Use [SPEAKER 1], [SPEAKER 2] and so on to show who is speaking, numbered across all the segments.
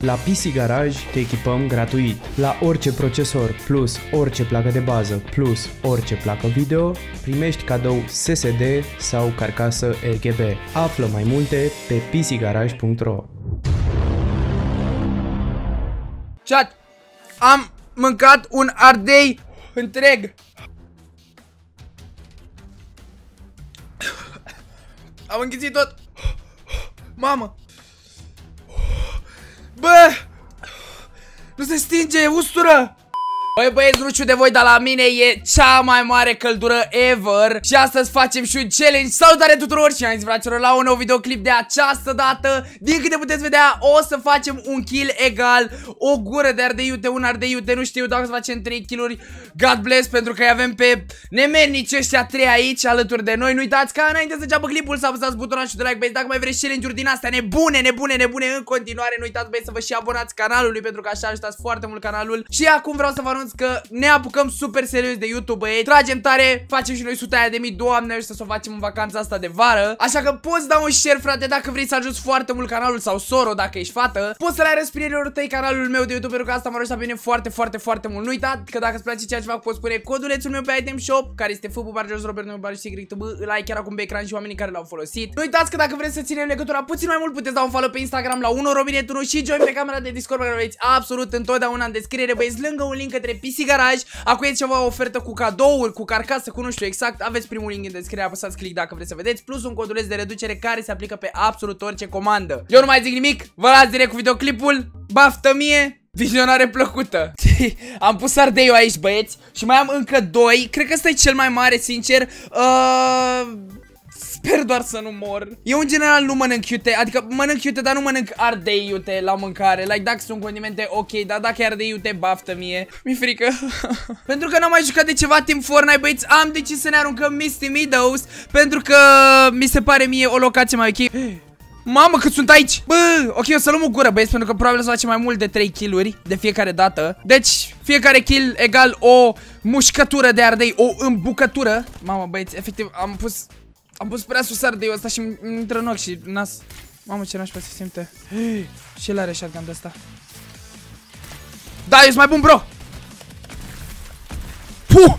[SPEAKER 1] La PC Garage te echipăm gratuit. La orice procesor plus orice placă de bază plus orice placă video, primești cadou SSD sau carcasă RGB. Află mai multe pe pcgarage.ro
[SPEAKER 2] Chat, am mâncat un ardei întreg. Am înghițit tot. Mamă. Bă! Nu se stinge, e ustură! Băi băieți, nu știu de voi, dar la mine e cea mai mare căldură ever Și astăzi facem și un challenge Salutare tuturor și am zis fraților la un nou videoclip de această dată. Din câte puteți vedea, o să facem un kill egal O gură de ardei iute, un ardei iute Nu știu dacă să facem 3 kill-uri. God bless, pentru că avem pe nemernici ăștia 3 aici alături de noi. Nu uitați ca înainte să înceapă clipul să apăsați butonul de like Băieți, dacă mai vreți challenge-uri din astea nebune, nebune, nebune în continuare Nu uitați băieți să vă și abonați canalului pentru că așa ajutați foarte mult canalul. Și acum vreau să vă anunț că ne apucăm super serios de YouTube, băieți. Tragem tare, facem și noi sute aia de mii, doamne, să o facem în vacanța asta de vară. Așa că poți da un share, frate, dacă vrei să ajuți foarte mult canalul sau soro, dacă ești fată. Poți să le arăți prietenilor tăi canalul meu de YouTube, pentru că asta mă ajută pe mine foarte, foarte, foarte mult. Nu uita că dacă îți place ceea ce fac, poți spune codulețul meu pe item shop, care este FB Barjos Robert meu Barjos YTB, îl ai chiar acum pe ecran și oamenii care l-au folosit. Nu uitați că dacă vreți să ținem legătura puțin mai mult, puteți da un follow pe Instagram la 1 Robinet 1 și join pe camera de Discord pe care aveți absolut întotdeauna în descriere, băieți, lângă un link către PC Garage. Acum e ceva ofertă cu cadouri, cu carcasă, cu nu știu exact. Aveți primul link în descriere, apăsați click dacă vreți să vedeți, plus un coduleț de reducere care se aplică pe absolut orice comandă. Eu nu mai zic nimic, vă las direct cu videoclipul. Baftă mie! Vizionare plăcută Am pus ardeiul aici băieți Și mai am încă doi Cred că ăsta e cel mai mare sincer uh, Sper doar să nu mor Eu în general nu mănânc iute Adică mănânc iute dar nu mănânc ardei iute la mâncare Like dacă sunt condimente ok Dar dacă e ardei iute baftă mie Mi-e frică Pentru că n-am mai jucat de ceva timp Fortnite băieți Am decis să ne aruncăm Misty Meadows Pentru că mi se pare mie o locație mai ok Mamă, cât sunt aici! Bă, ok, o să luăm o gură, băieți, pentru că probabil o să facem mai mult de 3 kill-uri de fiecare dată. Deci, fiecare kill egal o mușcătură de ardei, o îmbucătură. Mamă, băieți, efectiv, am pus... Am pus prea sus ardeiul ăsta și mi intră în ochi și nas. Mamă, ce nașpa se simte. Și el are shotgun de ăsta. Da, ești mai bun, bro! Puh!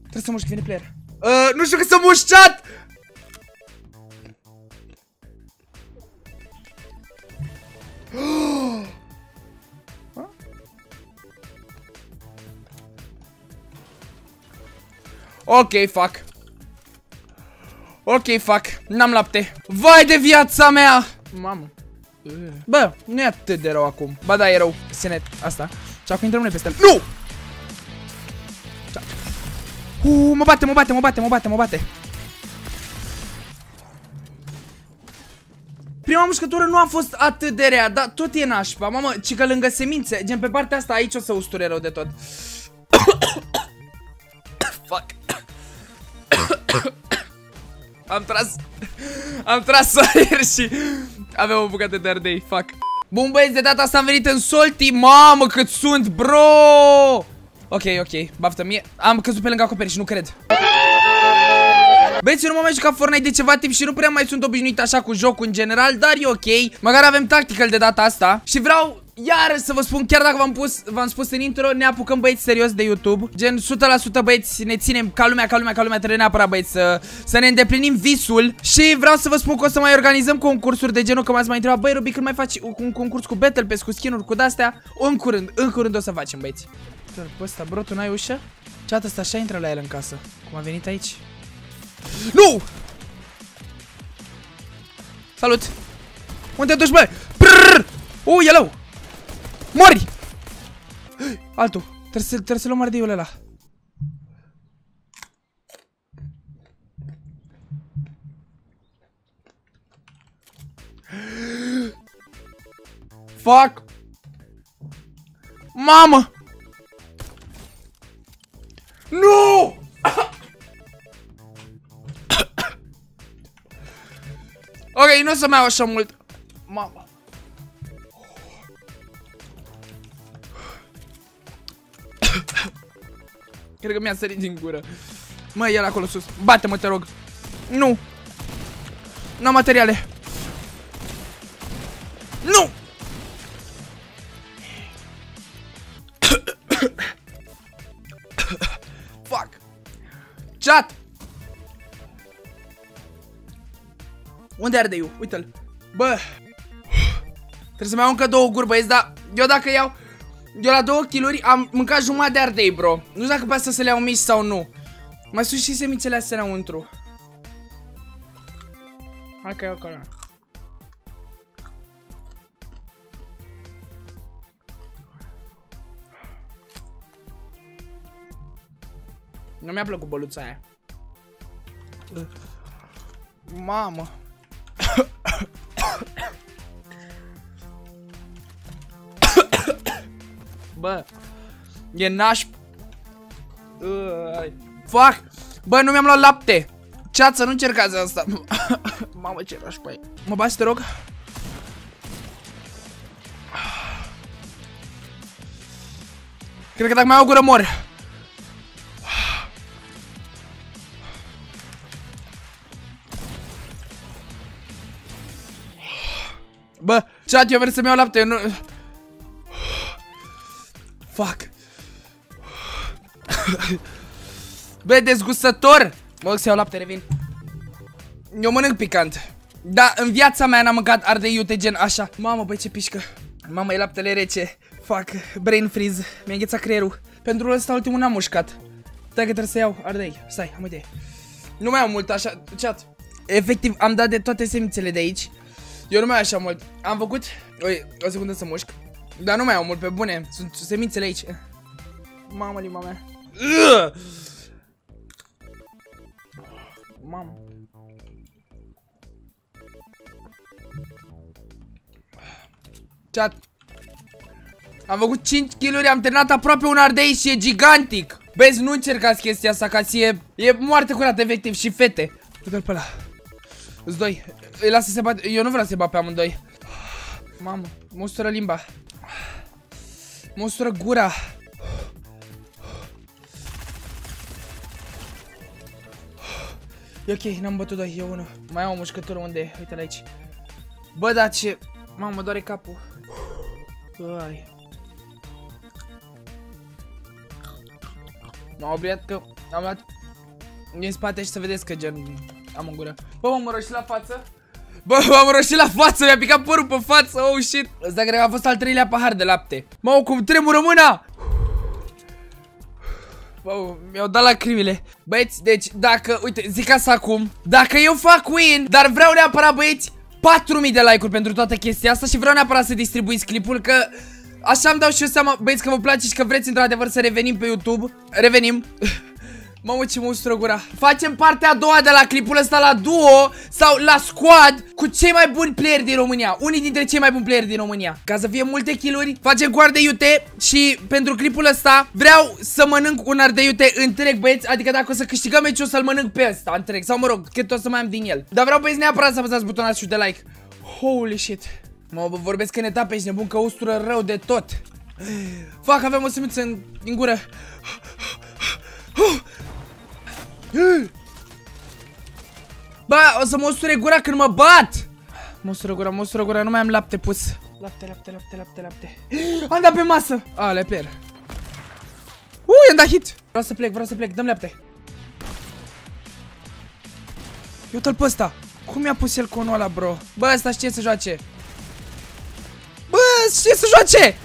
[SPEAKER 2] Trebuie să mușc, vine player. Uh, nu știu că să mușc chat! Ok, fuck. Ok, fuck. N-am lapte. Vai de viața mea! Mamă. Bă, nu e atât de rău acum. Ba da, e rău. Senet, asta. Și acum intrăm noi peste el. Nu! Uh, mă bate, mă bate, mă bate, mă bate, mă bate. Prima mușcătură nu a fost atât de rea, dar tot e nașpa. Mamă, ci că lângă semințe, gen pe partea asta aici o să usture rău de tot. Am tras Am tras aer și Avem o bucată de ardei, fuck. Bun băieți, de data asta am venit în solti Mamă cât sunt, bro! Ok, ok, baftă mie. Am căzut pe lângă acoperiș, nu cred. Băieți, eu nu m-am mai jucat Fortnite de ceva timp și nu prea mai sunt obișnuit așa cu jocul în general Dar e ok. Măcar avem tactical de data asta Și vreau iar să vă spun, chiar dacă v-am pus, v-am spus în intro, ne apucăm băieți serios de YouTube Gen 100% băieți, ne ținem ca lumea, ca lumea, ca lumea, trebuie neapărat băieți să, să ne îndeplinim visul Și vreau să vă spun că o să mai organizăm concursuri de genul, că m-ați mai întrebat Băi Rubi, când mai faci un concurs cu Battle Pass, cu skin-uri, cu de-astea În curând, în curând o să facem băieți Bă, ăsta, bro, tu n-ai ușă? Ce ăsta așa intră la el în casă Cum a venit aici? Nu! Salut! Unde te duci, bă? Prrrr! Uh, yellow! Mori! Altul. Trebuie să, trebuie să luăm ardeiul ăla. Fuck! Mamă! Nu! ok, nu o să mai au așa mult. Mamă. Cred că mi-a sărit din gură. Mă, el acolo sus. Bate-mă, te rog. Nu. N-am materiale. Nu! Fuck! Chat! Unde arde eu? Uite-l. Bă! Trebuie să mai iau încă două guri, băieți, dar eu dacă iau... Eu la două kiluri am mâncat jumătate de ardei, bro. Nu știu dacă pe asta să le iau mici sau nu. Mai sus și semințele astea înăuntru. Hai că iau acolo. Nu mi-a plăcut băluța aia. Mamă. Bă, e naș... Fac! Bă, nu mi-am luat lapte! Ceață, nu încercați asta! Mamă, ce raș pe Mă bați, te rog? Cred că dacă mai au gură mor. Bă, chat, eu vreau să-mi iau lapte, eu nu... Fuck. Bă, dezgustător! Mă duc să iau lapte, revin. Eu mănânc picant. Da, în viața mea n-am mâncat ardei iute gen așa. Mamă, băi, ce pișcă. Mamă, e laptele rece. Fuck, brain freeze. Mi-a înghețat creierul. Pentru ăsta ultimul n-am mușcat. Stai că trebuie să iau ardei. Stai, am idee. Nu mai am mult așa, chat. Efectiv, am dat de toate semințele de aici. Eu nu mai așa mult. Am făcut... Oi, o secundă să mușc. Dar nu mai au mult, pe bune. Sunt semințele aici. Mamă, lima mea. Mamă. Chat. Am făcut 5 kg, am terminat aproape un ardei și e gigantic. Băieți, nu încercați chestia asta, ca e, e moarte curată, efectiv, și fete. Uite-l pe ăla. Îți doi. Îi lasă să se bate. Eu nu vreau să se bat pe amândoi. Mamă, mustură limba. Mustură gura. E ok, n-am bătut doi, e unul. Mai am o mușcătură unde e, uite-l aici. Bă, da ce... Mamă, doare capul. Ai. M-am obligat că am luat din spate și să vedeți că gen am în gură. Bă, m-am roșit la față. Bă, m-am roșit la față, mi-a picat părul pe față, oh shit. Ăsta cred că a fost al treilea pahar de lapte. Mă, cum tremură mâna! Bă, mi-au dat lacrimile. Băieți, deci, dacă, uite, zic asta acum. Dacă eu fac win, dar vreau neapărat, băieți, 4000 de like-uri pentru toată chestia asta și vreau neapărat să distribuiți clipul, că... Așa îmi dau și eu seama, băieți, că vă place și că vreți într-adevăr să revenim pe YouTube. Revenim. Mamă ce mustră gura. Facem partea a doua de la clipul ăsta la duo Sau la squad Cu cei mai buni player din România. Unii dintre cei mai buni player din România. Ca să fie multe kill-uri Facem cu ardei iute Și pentru clipul ăsta Vreau să mănânc un ardei iute întreg băieți. Adică dacă o să câștigăm meciul o să-l mănânc pe ăsta întreg. Sau mă rog cât o să mai am din el. Dar vreau băieți neapărat să apăsați butonul și de like. Holy shit. Mă vorbesc în etape și nebun că ustură rău de tot. Fac, avem o semință în, în gură Bă, o să mă usture gura când mă bat! Mă ustură gura, mă ustură gura, nu mai am lapte pus. Lapte, lapte, lapte, lapte, lapte. Am dat pe masă! A, le per Ui, am dat hit! Vreau să plec, vreau să plec, dăm lapte. Uite-l pe ăsta. Cum mi-a pus el conul ăla, bro? Bă, ăsta știe să joace. Bă, știe să joace!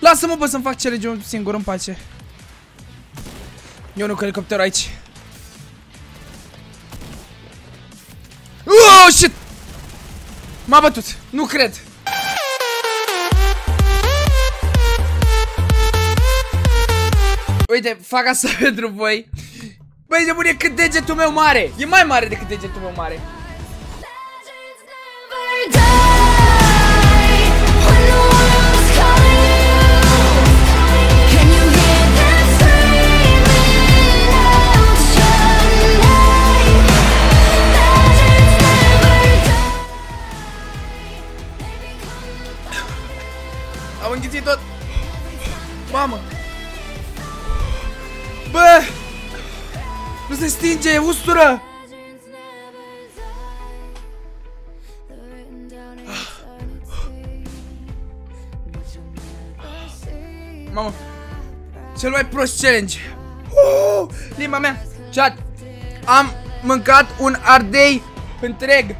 [SPEAKER 2] Lasă-mă, bă, să-mi fac challenge singur în pace. Eu nu cu helicopterul aici Oh, shit! M-a bătut. Nu cred. Uite, fac asta pentru voi. Băi, nebune, cât degetul meu mare. E mai mare decât degetul meu mare. Am înghițit tot. Mamă. Bă! Nu se stinge, e ustură! Mamă, cel mai prost challenge. Uh, limba mea. Chat, am mâncat un ardei întreg.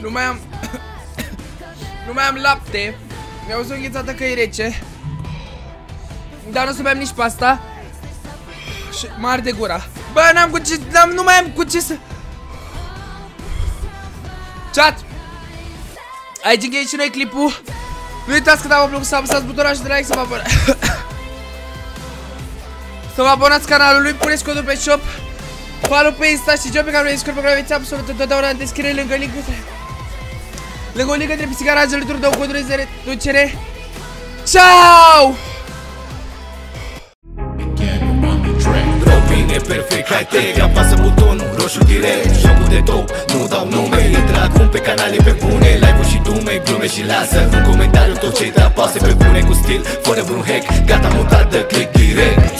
[SPEAKER 2] Nu mai am... Nu mai am lapte. Mi-au zis înghețată că e rece. Dar nu o să beam nici pasta. Și mă arde gura. Bă, n-am cu ce... N-am, nu mai am cu ce să... Chat! Aici închei și noi clipul. Nu uitați că dacă vă plăcut să apăsați butonul și de like să vă abonați. să vă abonați canalului, puneți codul pe shop. Follow pe Insta și job pe care veți pe care veți absolut întotdeauna în descriere lângă linkul Lângă un link între pisica ragelului, dau codul de reducere. Ciao!
[SPEAKER 3] Bine, perfect, hai te Apasă butonul roșu direct. Jocul de top, nu dau nume. Intră acum pe canale pe bune. Live-uri și dume, glume și lasă. Un comentariu tot ce te apasă pe bune Cu stil, fără vreun hack. Gata mutat, dă click direct